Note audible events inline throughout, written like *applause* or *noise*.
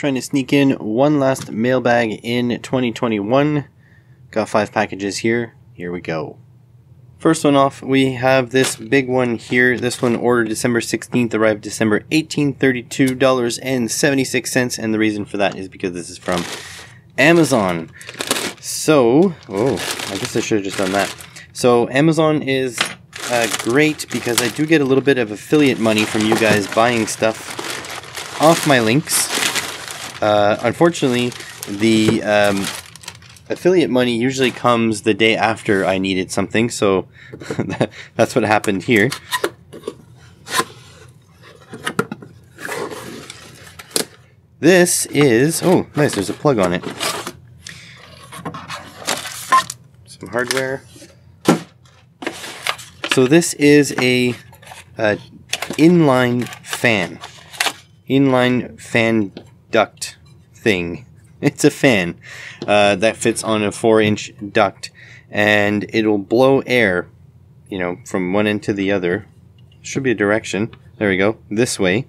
Trying to sneak in one last mailbag in 2021. Got five packages here. Here we go. First one off, we have this big one here. This one ordered December 16th, arrived December 18th, $32.76. And the reason for that is because this is from Amazon. So, oh, I guess I should have just done that. So, Amazon is uh, great because I do get a little bit of affiliate money from you guys buying stuff off my links. Uh, unfortunately, the um, affiliate money usually comes the day after I needed something, so *laughs* that's what happened here. This is, oh, nice, there's a plug on it. Some hardware. So this is a, a inline fan. Inline fan duct thing. *laughs* It's a fan uh, that fits on a 4 inch duct and it'll blow air, you know, from one end to the other. Should be a direction. There we go. This way.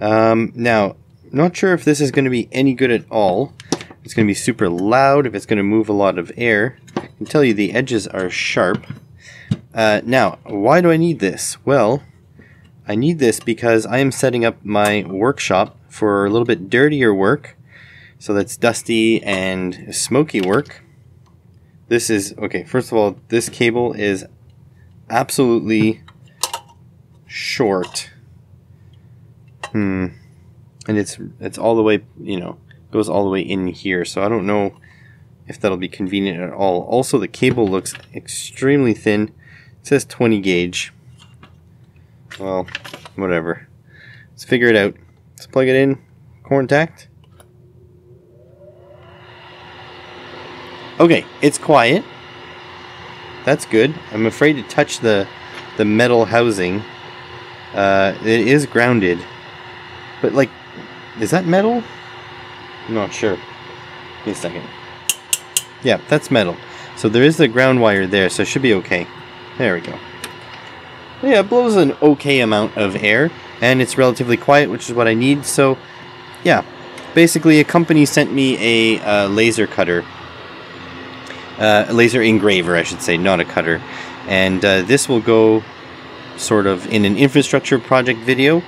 Um, now, not sure if this is going to be any good at all. It's going to be super loud, if it's going to move a lot of air. I can tell you the edges are sharp. Uh, now, why do I need this? Well, I need this because I am setting up my workshop for a little bit dirtier work so that's dusty and smoky work. This is, okay, first of all, this cable is absolutely short. Hmm. And it's it's all the way, you know, goes all the way in here. So I don't know if that'll be convenient at all. Also, the cable looks extremely thin. It says 20 gauge. Well, whatever. Let's figure it out. Let's plug it in. Contact. Okay, it's quiet. That's good. I'm afraid to touch the the metal housing. Uh, it is grounded, but like, is that metal? I'm not sure. Give me a second. Yeah, that's metal. So there is the ground wire there, so it should be okay. There we go. Yeah, it blows an okay amount of air, and it's relatively quiet, which is what I need. So, yeah, basically, a company sent me a uh, laser cutter uh, a laser engraver, I should say, not a cutter. And uh, this will go sort of in an infrastructure project video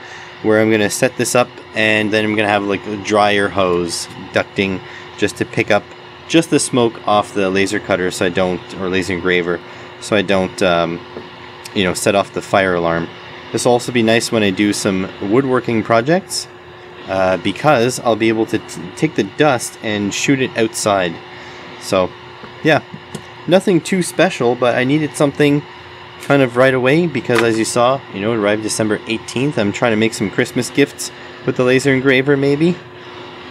where I'm going to set this up and then I'm going to have like a dryer hose ducting just to pick up just the smoke off the laser cutter so I don't, or laser engraver, so I don't, um, you know, set off the fire alarm. This will also be nice when I do some woodworking projects uh, because I'll be able to take the dust and shoot it outside. So yeah, nothing too special, but I needed something kind of right away because as you saw, you know, it arrived December 18th. I'm trying to make some Christmas gifts with the laser engraver maybe.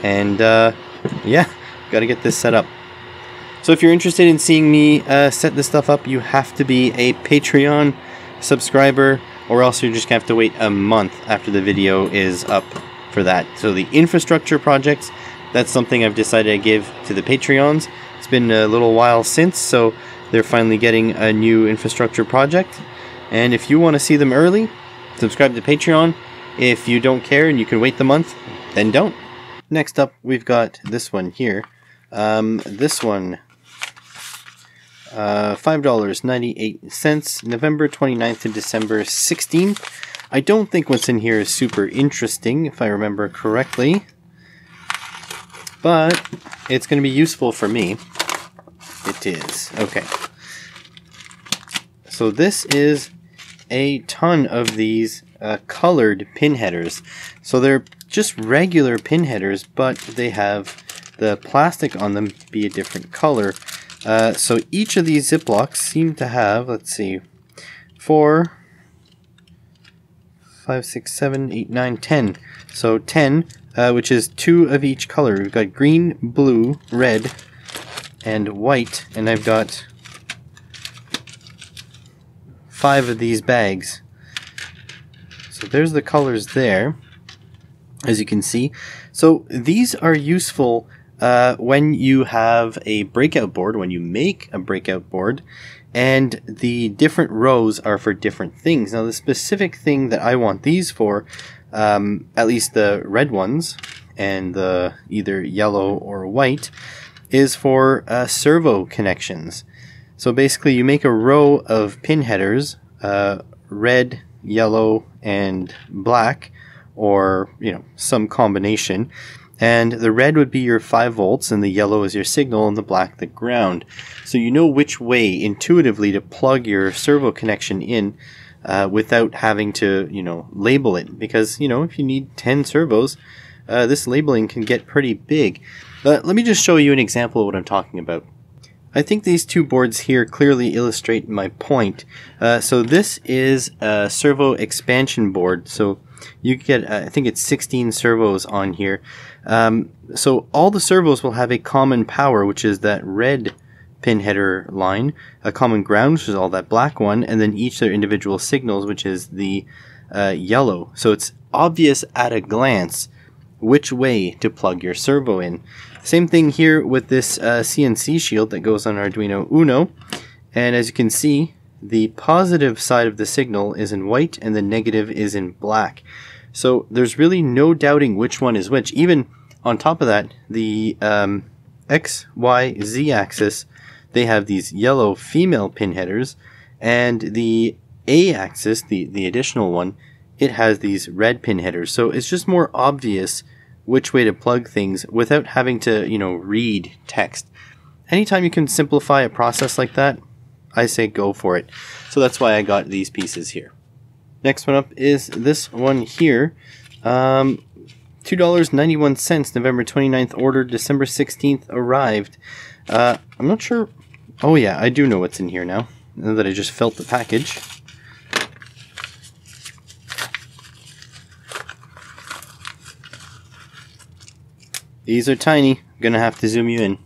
And uh, yeah, got to get this set up. So if you're interested in seeing me uh, set this stuff up, you have to be a Patreon subscriber or else you're just going to have to wait a month after the video is up for that. So the infrastructure projects, that's something I've decided to give to the Patreons It's been a little while since, so they're finally getting a new infrastructure project. And if you want to see them early, subscribe to Patreon. If you don't care and you can wait the month, then don't. Next up, we've got this one here. Um, this one, uh, $5.98, November 29th to December 16th. I don't think what's in here is super interesting, if I remember correctly. But it's going to be useful for me. It is. Okay. So this is a ton of these uh, colored pin headers. So they're just regular pin headers, but they have the plastic on them be a different color. Uh, so each of these Ziplocs seem to have, let's see, four, five, six, seven, eight, nine, ten. So ten, uh, which is two of each color. We've got green, blue, red, and white, and I've got five of these bags. So there's the colors there, as you can see. So these are useful uh, when you have a breakout board, when you make a breakout board, and the different rows are for different things. Now, the specific thing that I want these for, um, at least the red ones, and the either yellow or white is for uh, servo connections. So basically, you make a row of pin headers, uh, red, yellow, and black, or you know some combination. And the red would be your 5 volts, and the yellow is your signal, and the black the ground. So you know which way intuitively to plug your servo connection in uh, without having to, you know, label it. Because, you know, if you need 10 servos, uh, this labeling can get pretty big. But let me just show you an example of what I'm talking about. I think these two boards here clearly illustrate my point. Uh, so this is a servo expansion board. So you get, uh, I think it's 16 servos on here. Um, so all the servos will have a common power, which is that red pin header line, a common ground, which is all that black one, and then each their individual signals, which is the uh, yellow. So it's obvious at a glance which way to plug your servo in. Same thing here with this uh, CNC shield that goes on Arduino Uno. And as you can see, the positive side of the signal is in white and the negative is in black. So there's really no doubting which one is which. Even on top of that, the um, X, Y, Z axis, they have these yellow female pin headers, and the A axis, the, the additional one, it has these red pin headers. So it's just more obvious which way to plug things without having to, you know, read text. Anytime you can simplify a process like that, I say go for it. So that's why I got these pieces here. Next one up is this one here. Um, $2.91, November 29th ordered, December 16th arrived. Uh, I'm not sure. Oh, yeah, I do know what's in here now, now that I just felt the package. These are tiny. I'm to have to zoom you in.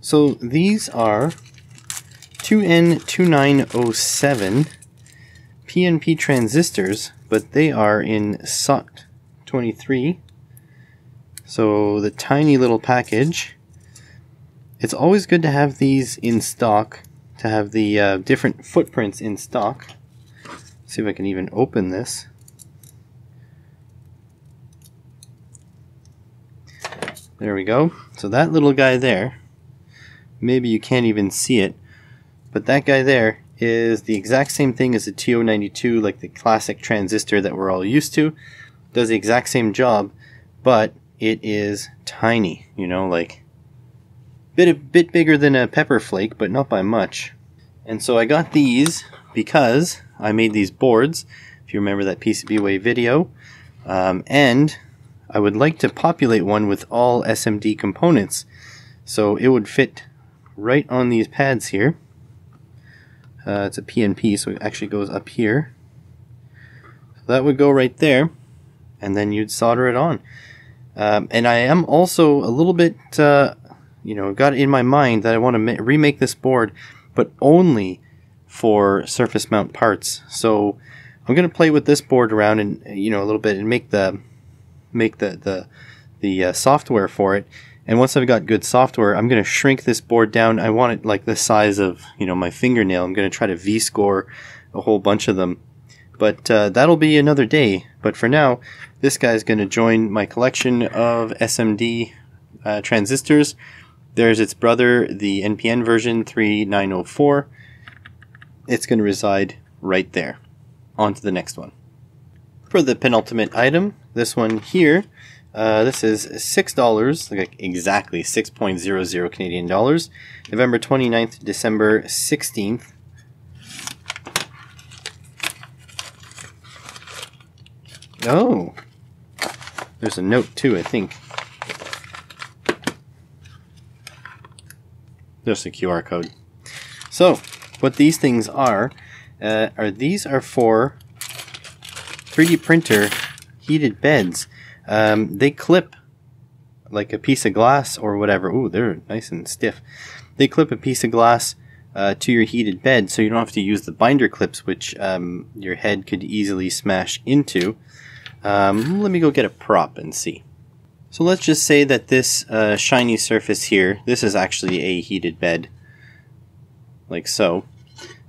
So these are 2N2907 PNP transistors, but they are in SOT 23. So the tiny little package. It's always good to have these in stock, to have the uh, different footprints in stock. Let's see if I can even open this. There we go. So that little guy there, maybe you can't even see it, but that guy there is the exact same thing as the TO92, like the classic transistor that we're all used to. Does the exact same job, but it is tiny, you know, like bit a bit bigger than a pepper flake, but not by much. And so I got these because I made these boards, if you remember that PCBWay video, um, and I would like to populate one with all SMD components. So it would fit right on these pads here. Uh, it's a PNP, so it actually goes up here. So that would go right there, and then you'd solder it on. Um, and I am also a little bit, uh, you know, got in my mind that I want to remake this board, but only for surface mount parts. So I'm going to play with this board around and, you know, a little bit and make the make the the the uh, software for it. And once I've got good software, I'm going to shrink this board down. I want it like the size of you know my fingernail. I'm going to try to V-score a whole bunch of them. But uh, that'll be another day. But for now, this guy's going to join my collection of SMD uh, transistors. There's its brother, the NPN version 3904. It's going to reside right there. On to the next one. For the penultimate item, this one here, uh, this is $6, like exactly 6.00 Canadian dollars, November 29th, December 16th. Oh, there's a note too, I think. There's a QR code. So, what these things are, uh, are these are for 3D printer heated beds. Um, they clip like a piece of glass or whatever. Ooh, they're nice and stiff. They clip a piece of glass uh, to your heated bed, so you don't have to use the binder clips, which um, your head could easily smash into. Um, let me go get a prop and see. So let's just say that this uh, shiny surface here, this is actually a heated bed, like so.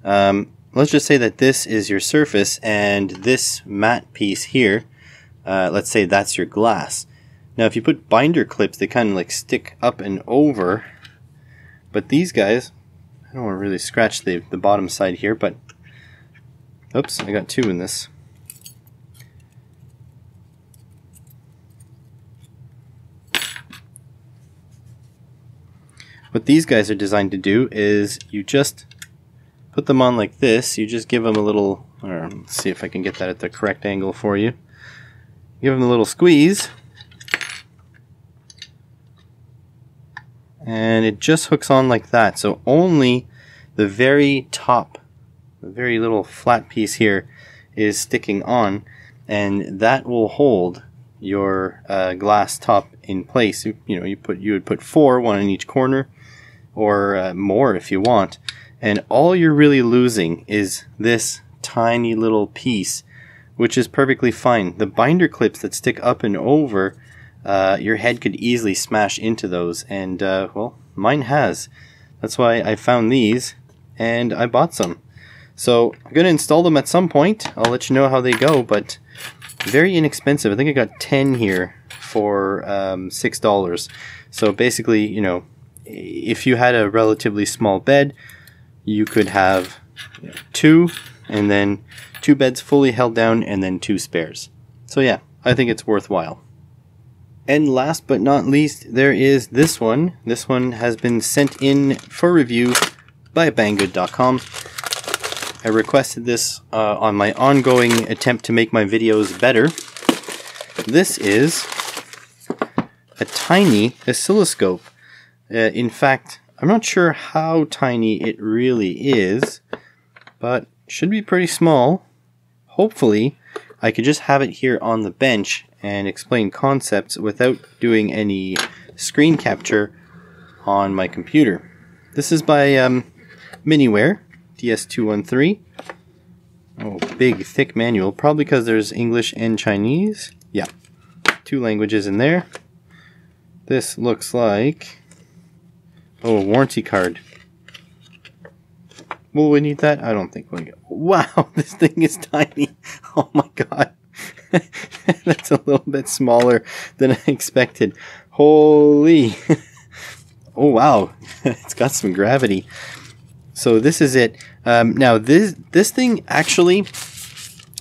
Um, let's just say that this is your surface and this matte piece here, uh, let's say that's your glass. Now, if you put binder clips, they kind of like stick up and over. But these guys, I don't want to really scratch the, the bottom side here, but oops, I got two in this. What these guys are designed to do is you just put them on like this. You just give them a little, or let's see if I can get that at the correct angle for you. Give them a little squeeze. And it just hooks on like that. So only the very top, the very little flat piece here is sticking on. And that will hold your uh, glass top in place. You, you know, you put you would put four, one in each corner, or uh, more if you want. And all you're really losing is this tiny little piece, which is perfectly fine. The binder clips that stick up and over, uh, your head could easily smash into those. And, uh, well, mine has. That's why I found these and I bought some. So I'm going to install them at some point. I'll let you know how they go, but very inexpensive. I think I got 10 here for um, $6. So basically, you know, if you had a relatively small bed, you could have two and then two beds fully held down and then two spares. So yeah, I think it's worthwhile. And last but not least, there is this one. This one has been sent in for review by banggood.com. I requested this uh, on my ongoing attempt to make my videos better. This is a tiny oscilloscope uh, in fact, I'm not sure how tiny it really is, but should be pretty small. Hopefully, I could just have it here on the bench and explain concepts without doing any screen capture on my computer. This is by um, Miniware DS213. Oh, big, thick manual. Probably because there's English and Chinese. Yeah, two languages in there. This looks like Oh, a warranty card. Will we need that? I don't think we will Wow, *laughs* this thing is tiny. Oh my god. *laughs* That's a little bit smaller than I expected. Holy. *laughs* oh wow. it's got some gravity. So this is it. Um, now this this thing actually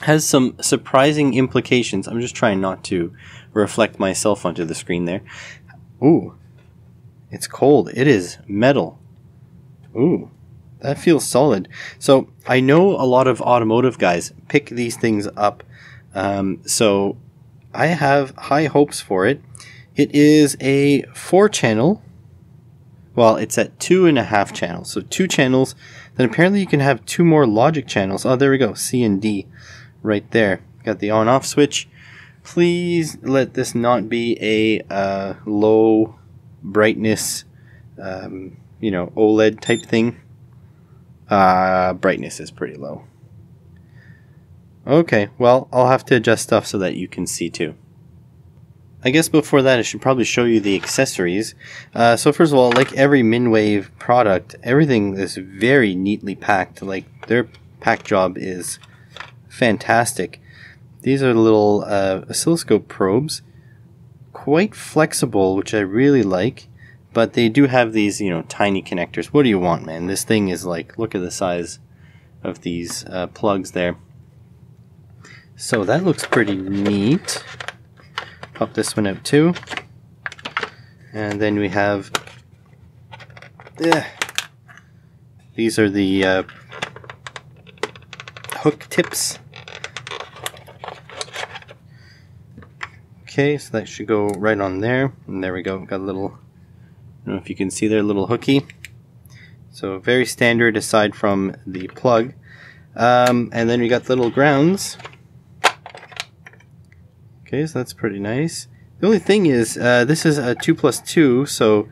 has some surprising implications. I'm just trying not to reflect myself onto the screen there. Ooh, it's cold. It is metal. Ooh, that feels solid. So I know a lot of automotive guys pick these things up. Um, so I have high hopes for it. It is a four channel. Well, it's at two and a half channels. So two channels. Then apparently you can have two more logic channels. Oh, there we go. C and D right there. Got the on off switch. Please let this not be a uh, low brightness, um, you know, OLED type thing. Uh, brightness is pretty low. Okay, well, I'll have to adjust stuff so that you can see too. I guess before that, I should probably show you the accessories. Uh, so first of all, like every Miniware product, everything is very neatly packed. Like their pack job is fantastic. These are little uh, oscilloscope probes quite flexible, which I really like. But they do have these, you know, tiny connectors. What do you want, man? This thing is like, look at the size of these uh, plugs there. So that looks pretty neat. Pop this one out too. And then we have, eh, these are the uh, hook tips Okay, so that should go right on there. And there we go. Got a little, know if you can see there, a little hooky. So very standard aside from the plug. Um, and then we got the little grounds. Okay, so that's pretty nice. The only thing is, uh, this is a 2 plus 2, so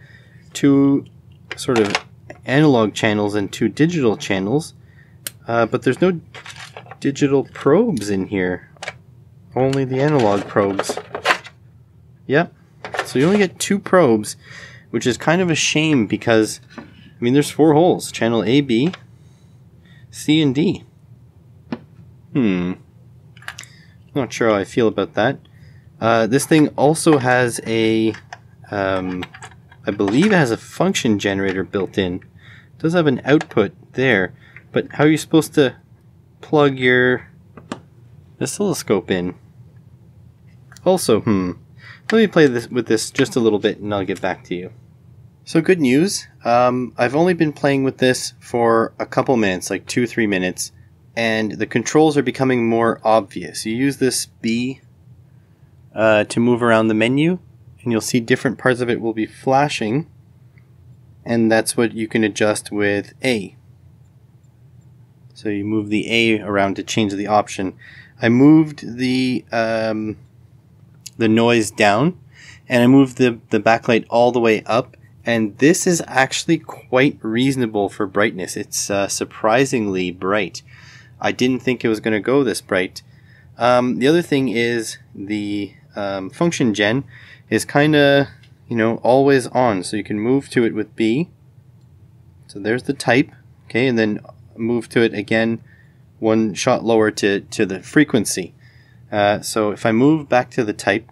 two sort of analog channels and two digital channels. Uh, but there's no digital probes in here. Only the analog probes. Yep. So you only get two probes, which is kind of a shame because, I mean, there's four holes. Channel A, B, C, and D. Hmm. Not sure how I feel about that. Uh, this thing also has a, um, I believe it has a function generator built in. It does have an output there, but how are you supposed to plug your oscilloscope in? Also, hmm, let me play this with this just a little bit and I'll get back to you. So good news, um, I've only been playing with this for a couple minutes, like two, three minutes, and the controls are becoming more obvious. You use this B uh, to move around the menu, and you'll see different parts of it will be flashing, and that's what you can adjust with A. So you move the A around to change the option. I moved the um, the noise down, and I moved the, the backlight all the way up, and this is actually quite reasonable for brightness. It's uh, surprisingly bright. I didn't think it was going to go this bright. Um, the other thing is the um, function gen is kind of, you know, always on. So you can move to it with B. So there's the type, okay, and then move to it again one shot lower to, to the frequency. Uh, so if I move back to the type,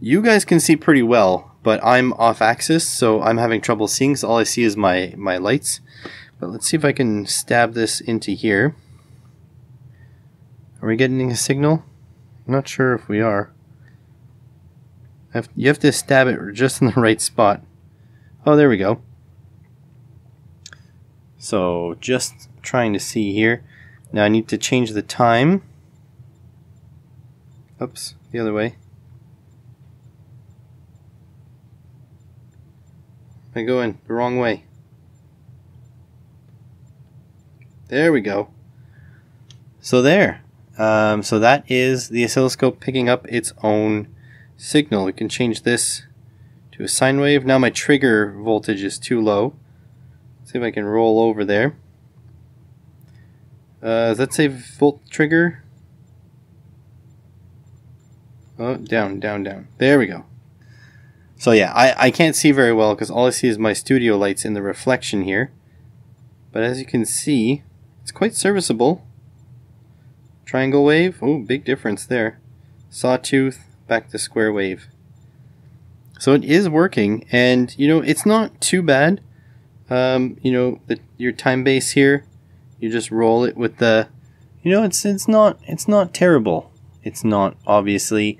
you guys can see pretty well, but I'm off axis, so I'm having trouble seeing, so all I see is my, my lights. But let's see if I can stab this into here. Are we getting a signal? I'm not sure if we are. You have to stab it just in the right spot. Oh, there we go. So, just trying to see here. Now I need to change the time. Oops, the other way. I go in the wrong way. There we go. So there. Um, so that is the oscilloscope picking up its own signal. We can change this to a sine wave. Now my trigger voltage is too low. Let's see if I can roll over there. Uh, does that say volt trigger? Oh, down, down, down. There we go. So yeah, I, I can't see very well because all I see is my studio lights in the reflection here. But as you can see, it's quite serviceable. Triangle wave, oh, big difference there. Sawtooth, back to square wave. So it is working, and you know, it's not too bad. Um, you know, the, your time base here, you just roll it with the, you know, it's it's not it's not terrible. It's not obviously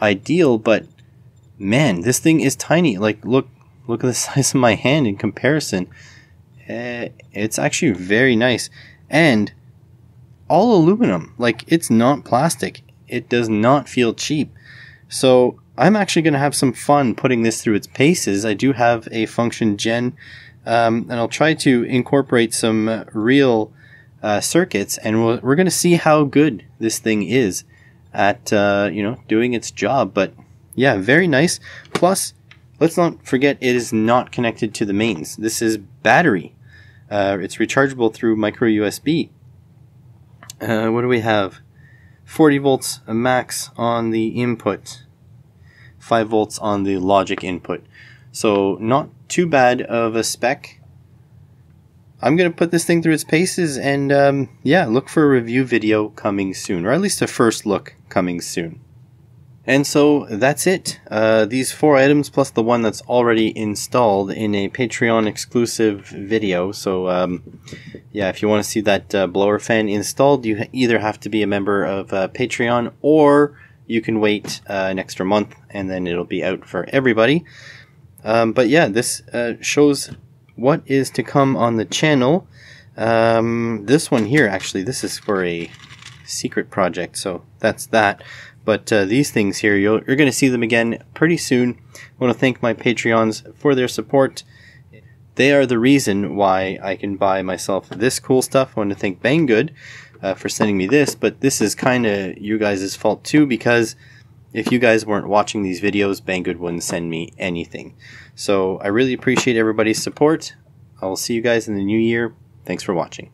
ideal, but man, this thing is tiny. Like, look, look at the *laughs* size of my hand in comparison. Uh, it's actually very nice, and all aluminum. Like it's not plastic. It does not feel cheap. So I'm actually going to have some fun putting this through its paces. I do have a function gen, um, and I'll try to incorporate some real uh, circuits, and we we are going to see how good this thing is at uh, you know doing its job. But yeah, very nice. Plus, let's not forget it is not connected to the mains. This is battery. Uh, it's rechargeable through micro USB. Uh, what do we have? 40 volts max on the input, 5 volts on the logic input. So not too bad of a spec. I'm going to put this thing through its paces and um, yeah, look for a review video coming soon, or at least a first look coming soon. And so that's it. Uh, these four items plus the one that's already installed in a Patreon exclusive video. So um, yeah, if you want to see that uh, blower fan installed, you either have to be a member of uh, Patreon or you can wait uh, an extra month and then it'll be out for everybody. Um, but yeah, this uh, shows what is to come on the channel. Um, this one here, actually, this is for a secret project, so that's that. But uh, these things here, you are going to see them again pretty soon. I want to thank my Patreons for their support. They are the reason why I can buy myself this cool stuff. I want to thank Banggood uh, for sending me this, but this is kind of you guys' fault too because if you guys weren't watching these videos, Banggood wouldn't send me anything. So I really appreciate everybody's support. I will see you guys in the new year. Thanks for watching.